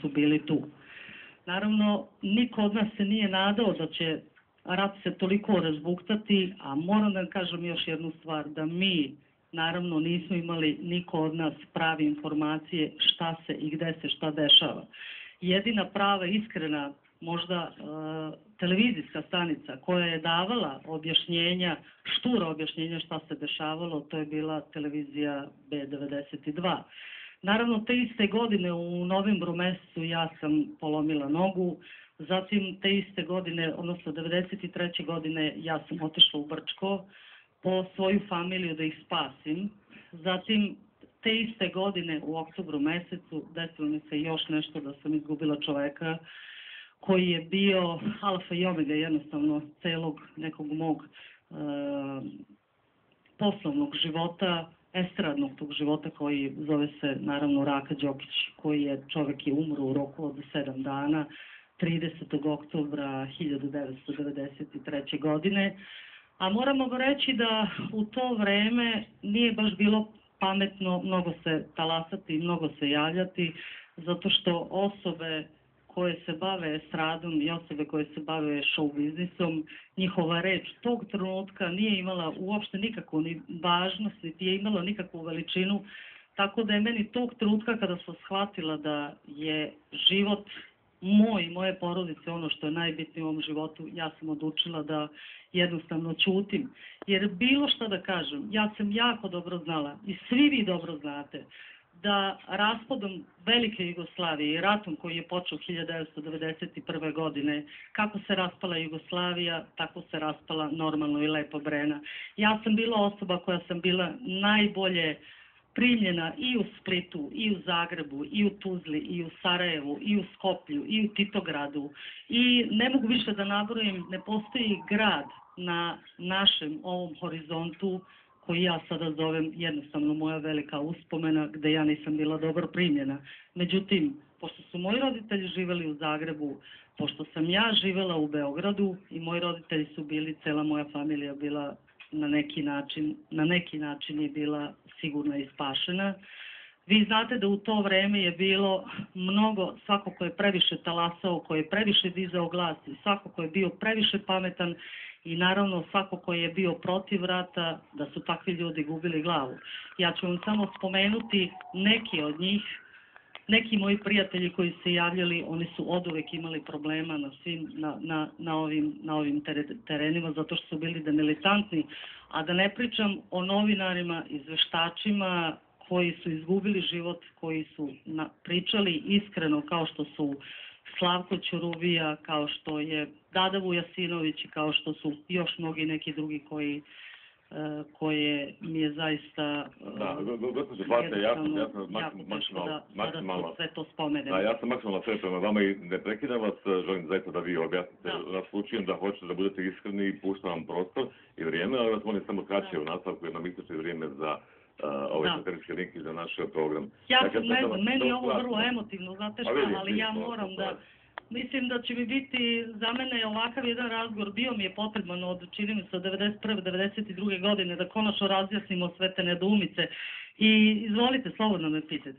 su bili tu. Naravno, niko od nas se nije nadao da će rat se toliko razbuktati, a moram da kažem još jednu stvar, da mi naravno nismo imali niko od nas pravi informacije šta se i gde se šta dešava. Jedina prava iskrena možda e, televizijska stanica koja je davala objašnjenja, štura objašnjenja šta se dešavalo, to je bila televizija B92. Naravno, te iste godine u novembru mesecu ja sam polomila nogu, zatim te iste godine, odnosno 93. godine ja sam otišla u Brčko po svoju familiju da ih spasim. Zatim te iste godine u oktobru mesecu desilo mi se još nešto da sam izgubila čoveka koji je bio alfa i omega jednostavno celog nekog mog e, poslovnog života, estradnog tog života koji zove se naravno Raka Đokić, koji je čovek je umro u roku od 7 dana, 30. oktobra 1993. godine. A moramo reći da u to vreme nije baš bilo pametno mnogo se talasati i mnogo se javljati, zato što osobe koje se bave estradom i osobe koje se bave show biznisom, njihova reč tog trenutka nije imala uopšte nikakvu ni važnost, niti je imala nikakvu veličinu, tako da je meni tog trenutka kada sam shvatila da je život moj i moje porodice ono što je najbitnije u ovom životu, ja sam odlučila da jednostavno ćutim. Jer bilo što da kažem, ja sam jako dobro znala i svi vi dobro znate da raspadom Velike Jugoslavije i ratom koji je počeo 1991. godine, kako se raspala Jugoslavija, tako se raspala normalno i lepo Brena. Ja sam bila osoba koja sam bila najbolje primljena i u Splitu, i u Zagrebu, i u Tuzli, i u Sarajevu, i u Skoplju, i u Titogradu. I ne mogu više da nabrojim, ne postoji grad na našem ovom horizontu koji ja sada zovem jednostavno moja velika uspomena gde ja nisam bila dobro primljena. Međutim, pošto su moji roditelji živeli u Zagrebu, pošto sam ja živela u Beogradu i moji roditelji su bili, cela moja familija bila na neki način, na neki način je bila sigurna i spašena. Vi znate da u to vreme je bilo mnogo, svako ko je previše talasao, ko je previše dizao glas svako ko je bio previše pametan i naravno svako ko je bio protiv rata, da su takvi ljudi gubili glavu. Ja ću vam samo spomenuti neki od njih, neki moji prijatelji koji se javljali, oni su od uvek imali problema na svim, na, na, na ovim, na ovim terenima, zato što su bili demilitantni, a da ne pričam o novinarima, izveštačima, koji su izgubili život, koji su na, pričali iskreno kao što su Slavko Ćuruvija, kao što je Dada Vujasinović i kao što su još mnogi neki drugi koji uh, koje mi je zaista uh, da, gospođo Plate, ja sam, ja sam maksimalno, da, maksimalno, sve to spomenem. Da, ja sam maksimalno sve prema vama i ne prekidam vas, želim zaista da vi objasnite, da. naslučujem da hoćete da budete iskreni i puštam vam prostor i vrijeme, ali vas molim samo kraće da. u nastavku jer nam ističe vrijeme za ovaj satirički link za naš program. Ja dakle, sam, ne znam, meni je ovo vrlo emotivno, znate šta, ali ja moram da, mislim da će mi biti za mene ovakav jedan razgovor bio mi je potreban od čini mi se od 91. 92. godine da konačno razjasnimo sve te nedoumice i izvolite slobodno me pitajte.